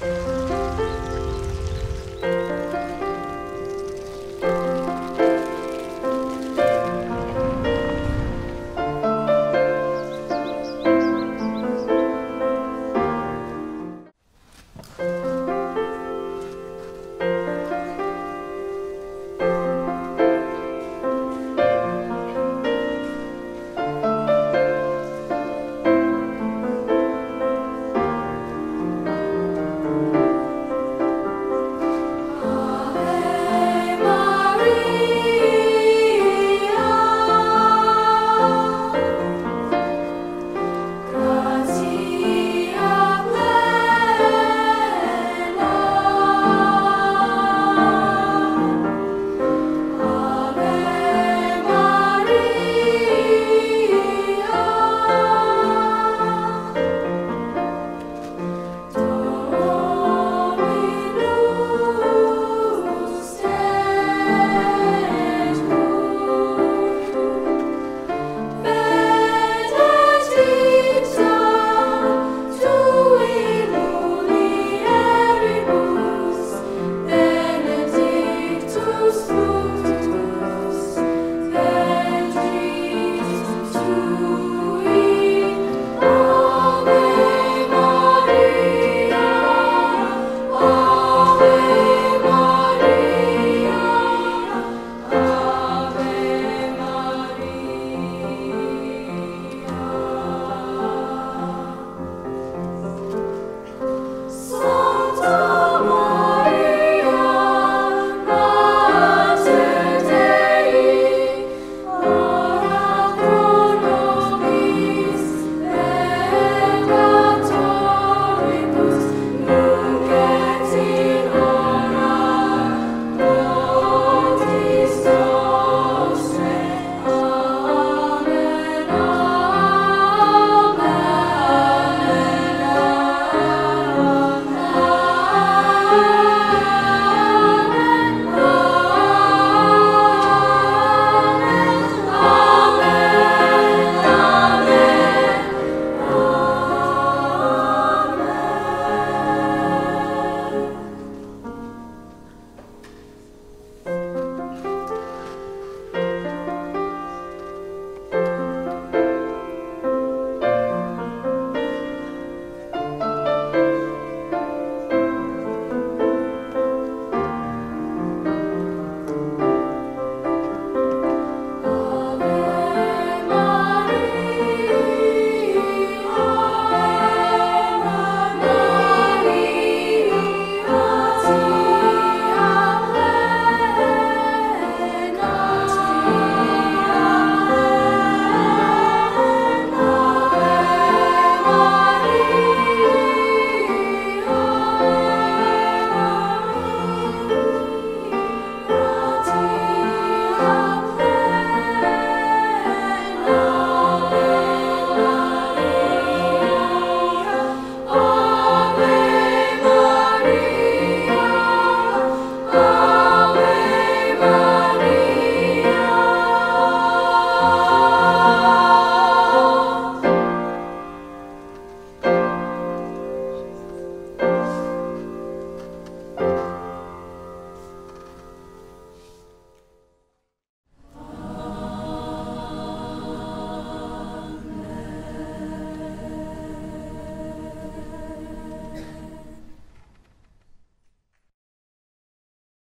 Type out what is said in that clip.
아!